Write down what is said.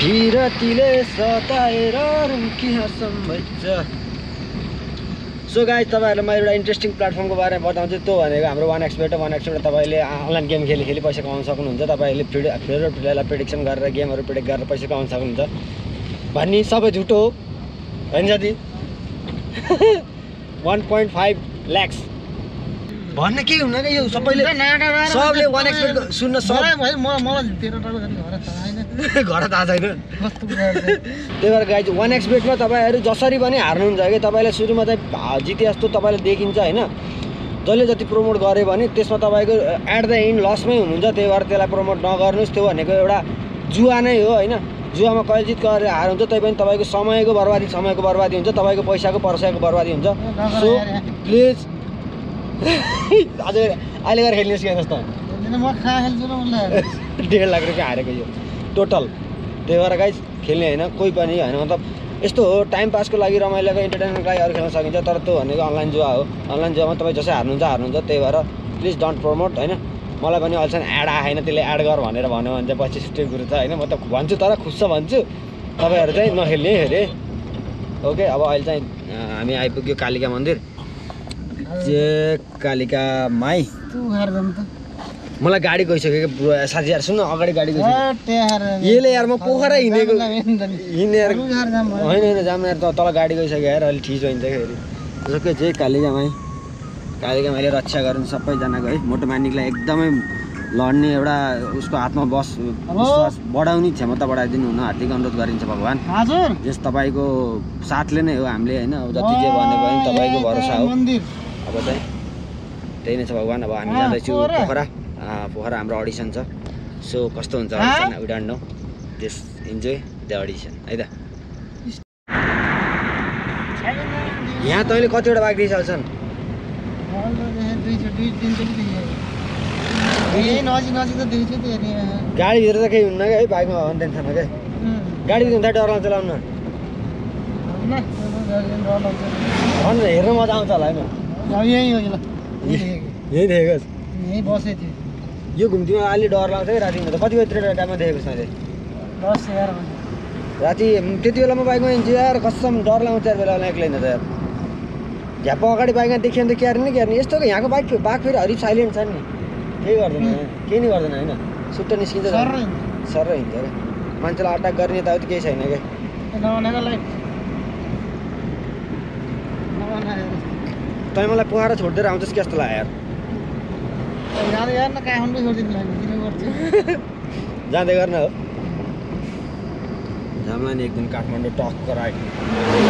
फिरतीले सताएर रुकिहासम्म so guys तपाईँहरूलाई म एउटा इन्ट्रेस्टिङ प्लेटफर्मको बारेमा बताउँछु। त्यो भनेको हाम्रो one x bet one x bet तपाईँले अनलाइन गेम खेली खेली पैसा कमाउन सक्नुहुन्छ। तपाईँले फिड फेभरेट प्लेयरलाई प्रिडिक्सन गरेर गेमहरू प्रिडिक्ट गरेर पैसा कमाउन सक्नुहुन्छ। भन्ने सबै झुटो हो। होइन साथी? वान पोइन्ट फाइभ ल्याक्स भन्न केही हुन्न क्या यो सबैले सबले वान एक्सपेट सुन्न सब घर थाहा छैन। त्यही भएर गाइज वान एक्सपेटमा तपाईँहरू जसरी पनि हार्नुहुन्छ कि तपाईँलाई सुरुमा चाहिँ जिते जस्तो तपाईँलाई देखिन्छ होइन? जसले जति प्रमोट गऱ्यो भने त्यसमा तपाईँको एट द एन्ड लसमै हुनुहुन्छ। त्यही भएर त्यसलाई प्रमोट नगर्नुहोस्। त्यो भनेको एउटा जुवा नै हो होइन? जुवामा कहिले जित गरेर हार हुन्छ त्यही पनि तपाईँको समयको बर्बादी समयको बर्बादी हुन्छ। तपाईँको पैसाको पर्साको बर्बादी हुन्छ। सो प्लिज अझै अहिले गएर खेल्नुहोस् क्या जस्तो डेढ लाख रुपियाँ हारेको यो टोटल त्यही भएर गाइज खेल्ने होइन कोही पनि होइन मतलब यस्तो हो टाइम पासको लागि रमाइलोको इन्टरटेनमेन्टको लागि अरू खेल्न सकिन्छ तर त्यो भनेको अनलाइन जुवा हो अनलाइन जुवामा तपाईँ जसै हार्नुहुन्छ हार्नुहुन्छ त्यही भएर प्लिज डोन्ट प्रमोट होइन मलाई पनि अहिलेसम्म एड आएन त्यसले एड गर भनेर भन्यो भने चाहिँ पछि त्यो कुरो छ होइन म त भन्छु तर खुस भन्छु तपाईँहरू चाहिँ नखेल्ने अरे ओके अब अहिले चाहिँ हामी आइपुग्यो कालिका मन्दिर जे कालिका माई। मलाई गाडी गइसक्यो कि साथी यार सुन्न अगाडि गाडी गइसक्यो। यसले यार म पोखरा हिँडेको। हिँडेर होइन होइन जाम यार त तल गाडी गइसक्यो यार अहिले ठिक भइन्छ फेरि ओके चाहिँ कालिका माई। कालिका माईले रक्षा गर्नु सबैजनाको है। मोटो मानिकलाई एकदमै लड्ने एउटा उसको हातमा बस विश्वास बढाउने क्षमता बढाइदिनु हुन हार्दिक अनुरोध गरिन्छ भगवान्। हजुर। जस तपाईँको साथले नै हो हामीले होइन? जति जे भने पनि तपाईँको भरोसा हो। अब चाहिँ त्यही नै छ भगवान् अब हामी जाँदैछु पोखरा? पोखरा। हाम्रो अडिसन छ। सो कस्तो हुन्छ? Audition? We don't know just enjoy the audition. है त? यहाँ तैँले कतिवटा बाइक रिसाल्छन् दुईचोटि तिनचोटि देखेँ यही नजिक नजिक त दुईचोटि हेर्ने गाडीभित्र त केही हुन्न क्या? है बाइकमा भने टेन्सन हो क्या? गाडीभित्र हुँदा डर लाग्छ भन हेर्न मजा आउँछ होला होइन यहीँ हो ल. यहीँ देखेको बसेको थियो यो घुम्तीमा अलि डर लाग्छ कि रातिमा त। कति बजीतिर टाइममा देखेको छ दस एघार बजी. राति त्यति बेला म बाइकमा हिँड्छु यार। कसम डर लाग्छ यार बेला एक्लै त यार। झ्याप्प अगाडि बाइकमा देखियो भने त क्यार्ने नि क्यार्ने यस्तो यहाँको बाइक बाइक फेरि हरि साइलेन्ट छ नि। केही गर्दैन केही नै गर्दैन होइन। सुट्ट निस्किन्छ सर हिँड्छ क्या मान्छेलाई अट्याक गर्ने यताउति केही छैन क्या। तैँ मलाई पोखरा छोडिदिएर आउँछस् कि जस्तो लाग्यो यार। जाँदै गर्न हो जामलाई नि एक दिन काठमाडौँ टक्क राइट